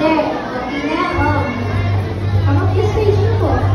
There, okay na, Um. How about this stage.